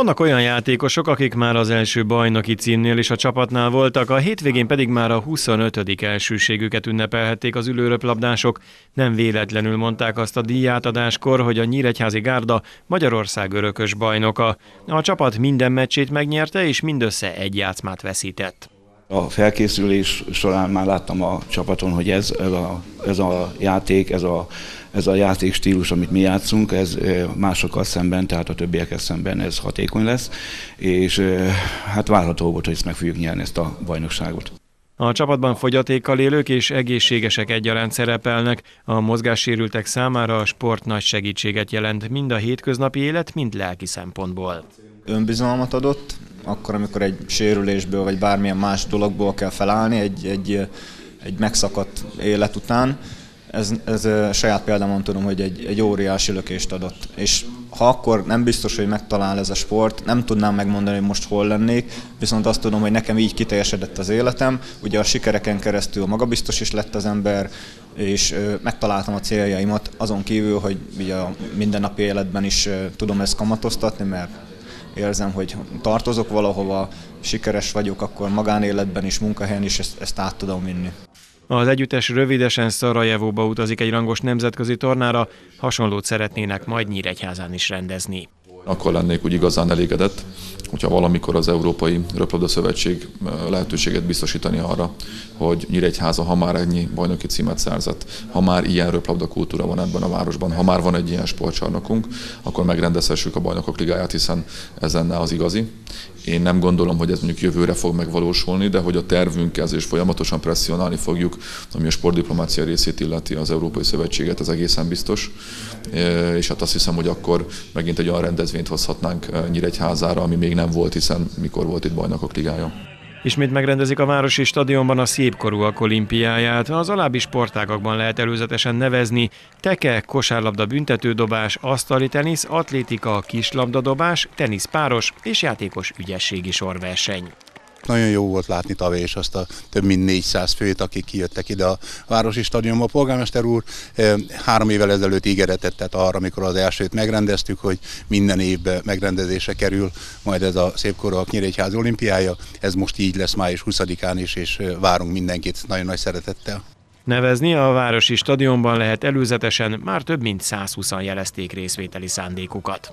Vannak olyan játékosok, akik már az első bajnoki címnél is a csapatnál voltak, a hétvégén pedig már a 25. elsőségüket ünnepelhették az ülőröplabdások. Nem véletlenül mondták azt a díjátadáskor, hogy a Nyíregyházi Gárda Magyarország örökös bajnoka. A csapat minden meccsét megnyerte, és mindössze egy játszmát veszített. A felkészülés során már láttam a csapaton, hogy ez, ez, a, ez a játék, ez a, ez a játék stílus, amit mi játszunk, ez másokkal szemben, tehát a többiekkel szemben ez hatékony lesz, és hát várható volt, hogy ezt meg fogjuk nyerni ezt a bajnokságot. A csapatban fogyatékkal élők és egészségesek egyaránt szerepelnek. A mozgássérültek számára a sport nagy segítséget jelent mind a hétköznapi élet, mind lelki szempontból. Önbizalmat adott, akkor, amikor egy sérülésből vagy bármilyen más dologból kell felállni egy, egy, egy megszakadt élet után, ez, ez saját példámon tudom, hogy egy, egy óriási lökést adott. És ha akkor nem biztos, hogy megtalál ez a sport, nem tudnám megmondani, hogy most hol lennék, viszont azt tudom, hogy nekem így kiteljesedett az életem. Ugye a sikereken keresztül magabiztos is lett az ember, és megtaláltam a céljaimat, azon kívül, hogy ugye a mindennapi életben is tudom ezt kamatoztatni, mert érzem, hogy tartozok valahova, sikeres vagyok, akkor magánéletben is, munkahelyen is ezt, ezt át tudom vinni. Az együttes rövidesen Szarajevóba utazik egy rangos nemzetközi tornára, hasonlót szeretnének majd Nyíregyházán is rendezni. Akkor lennék úgy igazán elégedett, hogyha valamikor az Európai Röplabda Szövetség lehetőséget biztosítani arra, hogy Nyíregyháza, ha már ennyi bajnoki címet szerzett, ha már ilyen röplabda kultúra van ebben a városban, ha már van egy ilyen sportcsarnokunk, akkor megrendezhessük a bajnokok ligáját, hiszen ez lenne az igazi. Én nem gondolom, hogy ez mondjuk jövőre fog megvalósulni, de hogy a tervünk ez és folyamatosan presszionálni fogjuk, ami a sportdiplomácia részét illeti az Európai Szövetséget, ez egészen biztos. És hát azt hiszem, hogy akkor megint egy olyan rendezvényt hozhatnánk Nyíregyházára, ami még nem volt, hiszen mikor volt itt bajnokok ligája. Ismét megrendezik a Városi Stadionban a szépkorúak olimpiáját. Az alábbi sportágakban lehet előzetesen nevezni teke, kosárlabda büntetődobás, asztali tenisz, atlétika, kislabdadobás, teniszpáros és játékos ügyességi sorverseny. Nagyon jó volt látni tavaly és azt a több mint 400 főt, akik kijöttek ide a Városi Stadionba. A polgármester úr eh, három évvel ezelőtt ígéretet tett arra, amikor az elsőt megrendeztük, hogy minden évben megrendezésre kerül majd ez a Szépkorúak Nyíregyház olimpiája. Ez most így lesz május 20-án is, és eh, várunk mindenkit nagyon nagy szeretettel. Nevezni a Városi Stadionban lehet előzetesen, már több mint 120 jelezték részvételi szándékukat.